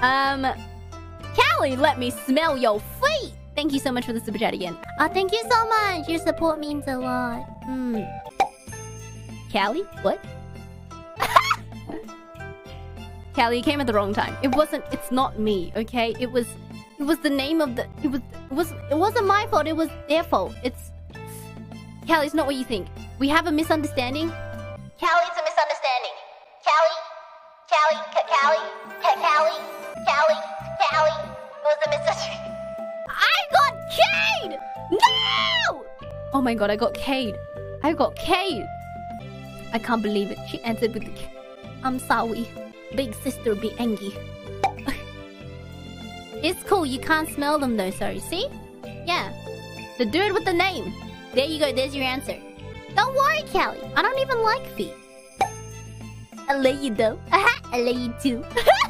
Um, Calli, let me smell your feet. Thank you so much for the super chat again. Oh, thank you so much. Your support means a lot. Hmm. Calli, what? Calli, you came at the wrong time. It wasn't. It's not me. Okay. It was. It was the name of the. It was. It was. It wasn't my fault. It was their fault. It's. Calli, it's not what you think. We have a misunderstanding. Calli, it's a misunderstanding. Calli, Calli, Ca- Calli, Cade! No! Oh my god, I got Cade. I got Cade. I can't believe it. She answered with the. K- I'm sorry. Big sister be angry. it's cool. You can't smell them though. Sorry. See? Yeah. The dude with the name. There you go. There's your answer. Don't worry, Calli. I don't even like feet. I love you though. I love you too.